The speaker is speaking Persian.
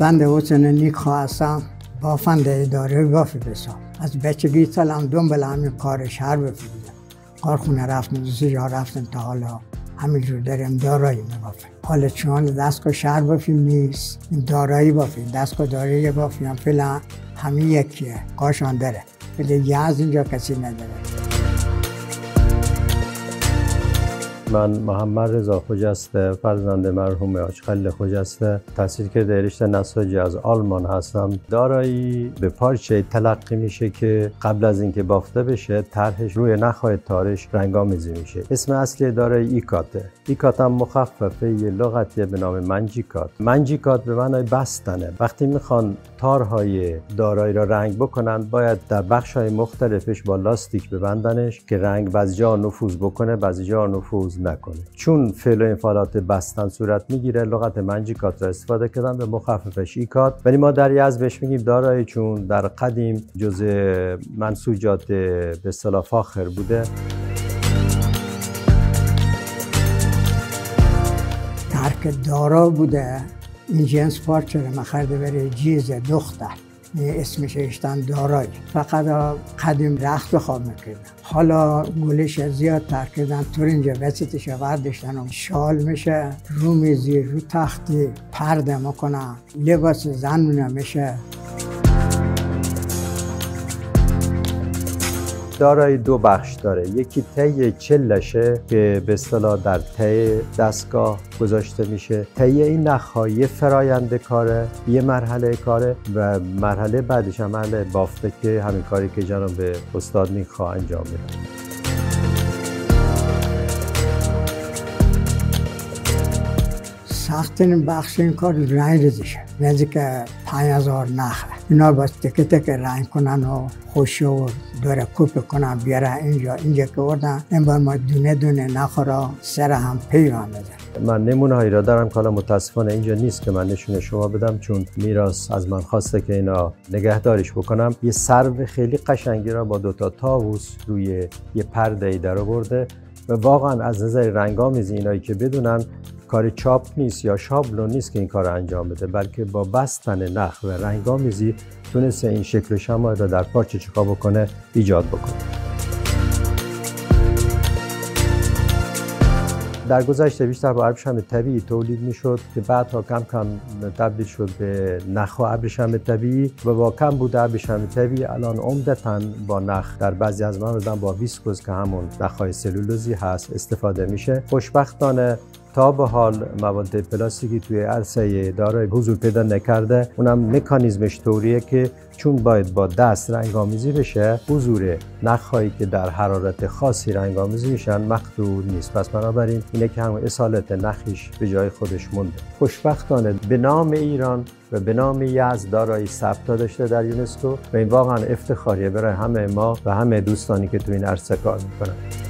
Ben de حسین خواستم بافنده اداره بافی بسام. از بچگی سلام دنبال همین کار شهر بفیدم کارخونه رفتم جا رفتم تا حالا همینجور داریم دارایی میبافیم حالا چون دستگاه شهر بافیم نیست دارایی بافیم دستگاه دارایی بافیم فعلا همین یکیه. کاشان داره ولی یه از اینجا کسی نداره. من محمد رضا خجسته فرزند مرحوم آچخل خجسته تحصیل کرده رشته نساجی از آلمان هستم. دارایی به پارچه تلقی میشه که قبل از اینکه بافته بشه طرحش روی نخهای تارش رنگامیزی میشه. اسم اصلی دارایی ایکاته. ایکات هم مخففه یه لغتی به نام منجیکات. منجیکات به معنای بستنه. وقتی می‌خوان تارهای دارایی را رنگ بکنن باید در بخش های مختلفش با لاستیک ببندنش که رنگ بعضی جا نفوذ بکنه بعضی جا نفوذ نکنه. چون فعل انفعالات بستن صورت می‌گیره لغت منجیکات را استفاده کردن به مخففش ایکات ولی ما در یزد بهش میگیم دارایی چون در قدیم جز منسوجات به اصطلاح فاخر بوده. ترک دارا بوده. این جنس پارچه مخرده بره جیز دختر. اسمش اشتن دارای. فقط قدیم رخت خواب می‌کردن حالا گلش زیاد تر کردن تو اینجا وسطش وردشتن و شال میشه رو میزی رو تختی پرده می‌کنن لباس زن میشه. دارای دو بخش داره. یکی تی چلشه که به اصطلاح در تی دستگاه گذاشته میشه. تی این نخها یه فرایند کاره یه مرحله کاره و مرحله بعدش هم مرحله بافته که همین کاری که جناب استاد نیخوا انجام میده. سختترین بخش این کار رنگ ریزشه نزدیک پنج هزار نخه. اینا باید تکه تکه رنگ کنن و خوشی و دوره کوپ کنن بیاره اینجا اینجا که بردن این بار ما دونه دونه نخورا سر هم پیوان بزن من نمونه هایی را دارم که حالا متاسفانه اینجا نیست که من نشون شما بدم چون میراث از من خواسته که اینا نگهداریش بکنم. یه سرو خیلی قشنگی را با دوتا تاووس روی یه پرده ای در آورده و واقعا از نظر رنگامیزی اینایی که بدونن کار چاپ نیست یا شابلون نیست که این کار انجام بده بلکه با بستن نخ و رنگامیزی تونسته این شکل و شمایل را در پارچه چکا بکنه ایجاد بکنه. در گذشته بیشتر با ابریشم طبیعی تولید می‌شد که بعدها کم کم تبدیل شد به نخ و ابریشم طبیعی و با کم بود ابریشم طبیعی الان عمدتا با نخ. در بعضی از مواردن با ویسکوز که همون نخهای سلولوزی هست استفاده میشه. خوشبختانه تا به حال مواد پلاستیکی توی عرصه دارای حضور پیدا نکرده اونم مکانیزمش طوریه که چون باید با دست رنگامیزی بشه حضور نخهایی که در حرارت خاصی رنگامیزی میشن مقدور نیست. پس بنابراین اینه که همون اصالت نخیش به جای خودش مونده. خوشبختانه به نام ایران و به نام یزد دارایی ثبت داشته در یونسکو و این واقعا افتخاریه برای همه ما و همه دوستانی که تو این عرصه کار می‌کنن.